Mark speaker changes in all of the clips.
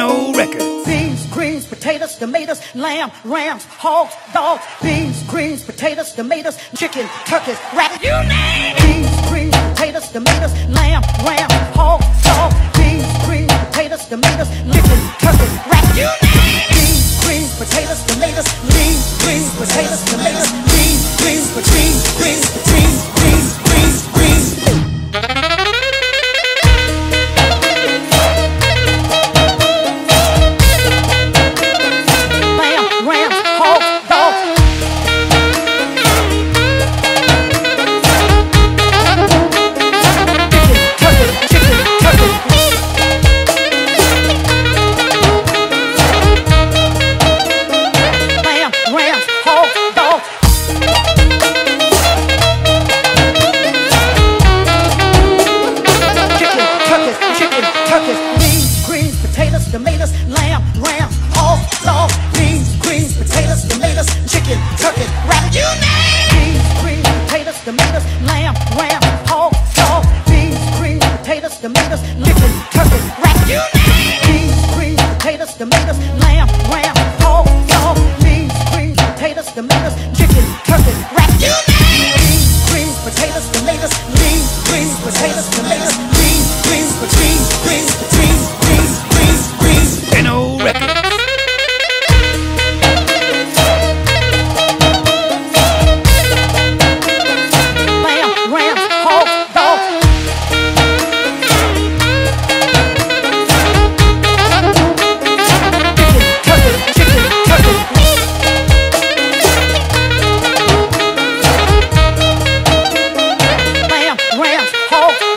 Speaker 1: N.O. Records.
Speaker 2: Beans, greens, potatoes, tomatoes, lamb, rams, hogs, dogs. Beans, greens, potatoes, tomatoes, chicken, turkeys, rabbit. You name it. Beans, greens, potatoes, tomatoes, lamb, rams, hogs, dogs. Tomatoes, chicken, turkeys, rabbit. You name it. Beans, greens, potatoes, tomatoes, lamb, ram, hogs, dogs. Beans, greens, potatoes, tomatoes, chicken, turkeys, rabbit. You name it. Beans, greens, potatoes, tomatoes, beans, greens, potatoes, tomatoes, beans, greens, greens, greens, rams,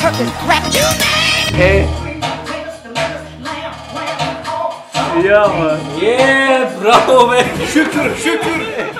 Speaker 2: turkey, rabbit. You name
Speaker 3: Ya man. Yeah, bravo be.
Speaker 1: Şükür şükür.